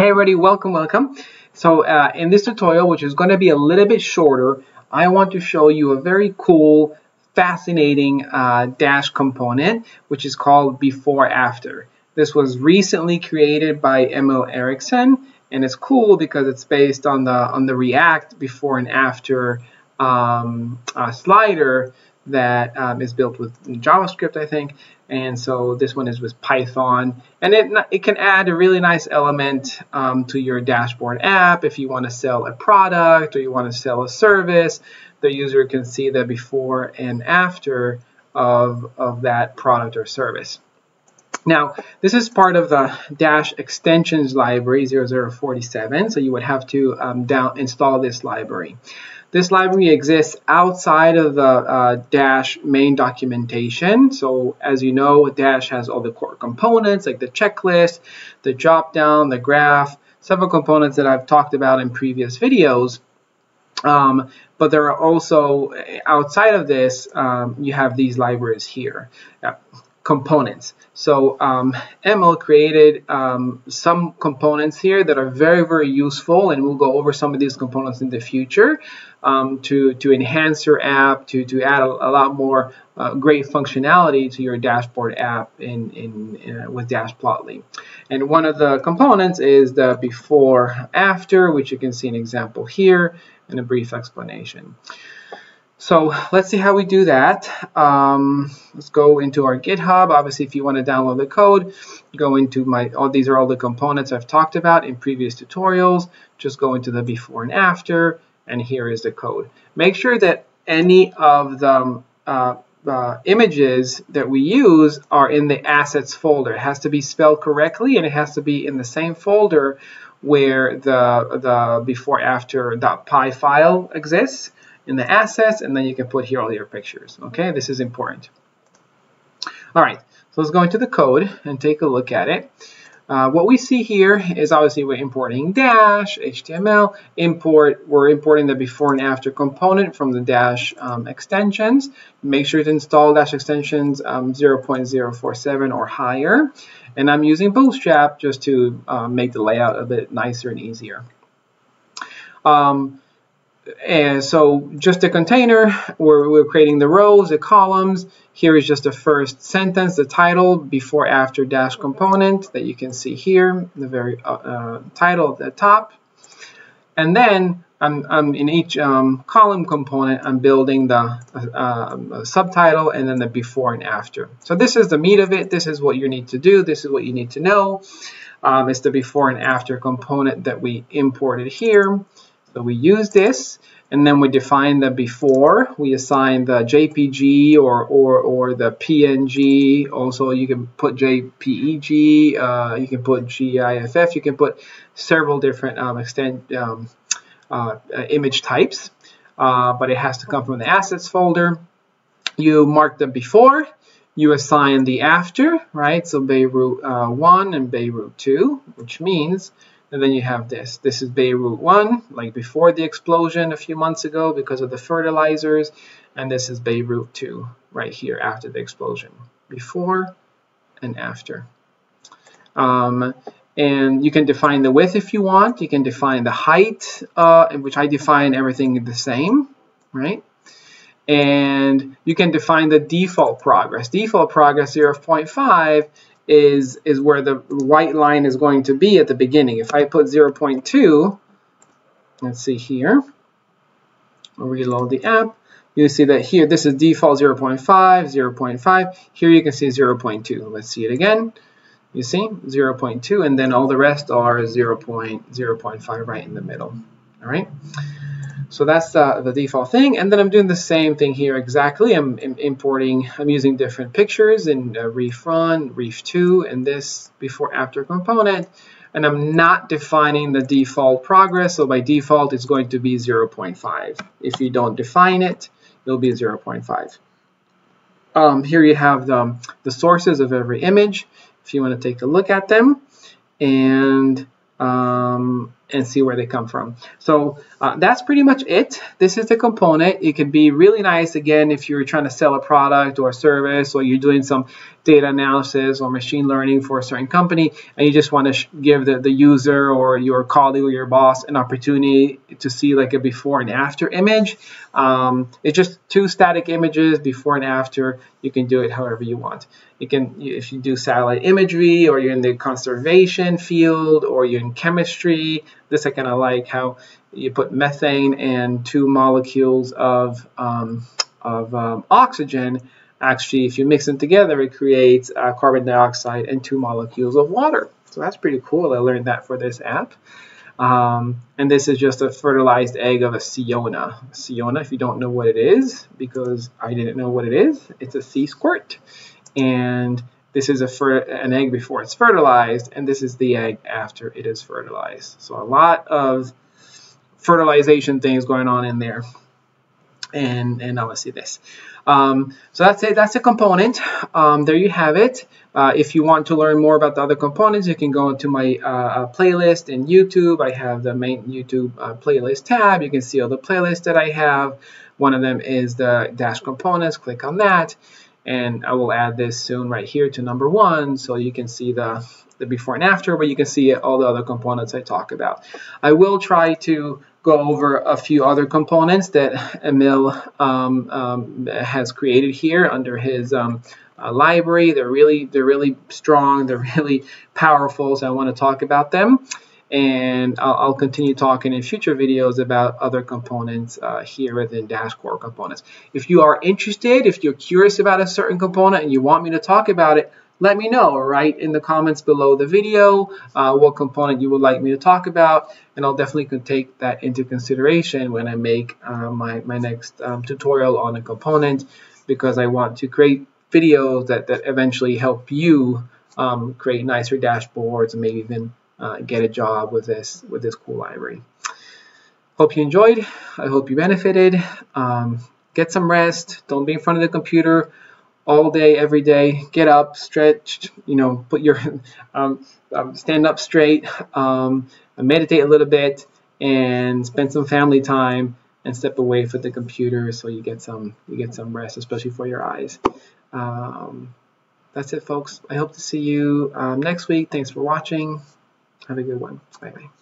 Hey everybody, welcome, welcome. So uh, in this tutorial, which is going to be a little bit shorter, I want to show you a very cool, fascinating uh, Dash component, which is called before after. This was recently created by Emil Eriksen, and it's cool because it's based on the on the React before and after um, uh, slider that um, is built with JavaScript, I think. And so this one is with Python. And it, it can add a really nice element um, to your dashboard app if you want to sell a product or you want to sell a service. The user can see the before and after of, of that product or service. Now, this is part of the Dash extensions library 0047, so you would have to um, down install this library. This library exists outside of the uh, Dash main documentation. So as you know, Dash has all the core components like the checklist, the dropdown, the graph, several components that I've talked about in previous videos. Um, but there are also, outside of this, um, you have these libraries here. Components. So um, Emil created um, some components here that are very, very useful, and we'll go over some of these components in the future um, to, to enhance your app, to, to add a, a lot more uh, great functionality to your dashboard app in, in, in uh, with Dash Plotly. And one of the components is the before after, which you can see an example here and a brief explanation. So let's see how we do that. Um, let's go into our GitHub. Obviously, if you want to download the code, go into my, all these are all the components I've talked about in previous tutorials. Just go into the before and after, and here is the code. Make sure that any of the uh, uh, images that we use are in the assets folder. It has to be spelled correctly, and it has to be in the same folder where the, the before after .py file exists in the assets, and then you can put here all your pictures. Okay, this is important. All right, so let's go into the code and take a look at it. Uh, what we see here is obviously we're importing Dash, HTML, import, we're importing the before and after component from the Dash um, extensions. Make sure to install Dash extensions um, 0.047 or higher. And I'm using Bootstrap just to uh, make the layout a bit nicer and easier. Um, and so just a container where we're creating the rows, the columns. Here is just the first sentence, the title, before after dash component that you can see here, the very uh, uh, title at the top. And then I'm, I'm in each um, column component, I'm building the uh, subtitle and then the before and after. So this is the meat of it. This is what you need to do. This is what you need to know. Um, it's the before and after component that we imported here. So we use this and then we define the before. We assign the JPG or, or, or the PNG. Also, you can put JPEG, uh, you can put GIF, you can put several different um, um, uh, image types, uh, but it has to come from the assets folder. You mark the before, you assign the after, right? So Beirut uh, 1 and Beirut 2, which means and then you have this. This is Beirut 1, like before the explosion a few months ago because of the fertilizers. And this is Beirut 2, right here after the explosion. Before and after. Um, and you can define the width if you want. You can define the height, uh, which I define everything the same, right? And you can define the default progress. Default progress 0.5 is, is where the white line is going to be at the beginning. If I put 0.2, let's see here, I'll reload the app, you see that here, this is default 0.5, 0.5. Here you can see 0.2. Let's see it again. You see 0.2, and then all the rest are 0 0.5 right in the middle. All right. So that's the, the default thing. And then I'm doing the same thing here exactly. I'm, I'm importing, I'm using different pictures in uh, Reef1, Reef2, and this before after component. And I'm not defining the default progress. So by default, it's going to be 0.5. If you don't define it, it'll be 0.5. Um, here you have the, the sources of every image. If you want to take a look at them. And um, and see where they come from. So uh, that's pretty much it. This is the component. It could be really nice, again, if you're trying to sell a product or a service or you're doing some data analysis or machine learning for a certain company, and you just want to give the, the user or your colleague or your boss an opportunity to see like a before and after image. Um, it's just two static images, before and after. You can do it however you want. You can, if you do satellite imagery, or you're in the conservation field, or you're in chemistry. This I kind of like how you put methane and two molecules of um, of um, oxygen actually, if you mix them together, it creates uh, carbon dioxide and two molecules of water. So that's pretty cool. I learned that for this app. Um, and this is just a fertilized egg of a Ciona. Ciona, if you don't know what it is, because I didn't know what it is, it's a sea squirt. And this is a an egg before it's fertilized, and this is the egg after it is fertilized. So a lot of fertilization things going on in there and, and obviously this. Um, so that's it. That's a component. Um, there you have it. Uh, if you want to learn more about the other components, you can go into my uh, uh playlist in YouTube. I have the main YouTube uh, playlist tab. You can see all the playlists that I have. One of them is the Dash components. Click on that. And I will add this soon right here to number one so you can see the, the before and after, but you can see all the other components I talk about. I will try to go over a few other components that Emil um, um, has created here under his um, uh, library. They're really they're really strong. They're really powerful. So I want to talk about them. And I'll, I'll continue talking in future videos about other components uh, here within Dash Core components. If you are interested, if you're curious about a certain component and you want me to talk about it, let me know, write in the comments below the video uh, what component you would like me to talk about, and I'll definitely take that into consideration when I make uh, my, my next um, tutorial on a component because I want to create videos that, that eventually help you um, create nicer dashboards and maybe even uh, get a job with this with this cool library. Hope you enjoyed. I hope you benefited. Um, get some rest. Don't be in front of the computer all day, every day. Get up, stretch, you know, put your um, um, stand up straight, um, meditate a little bit, and spend some family time and step away from the computer so you get some you get some rest, especially for your eyes. Um, that's it, folks. I hope to see you um, next week. Thanks for watching. Have a good one. Bye bye.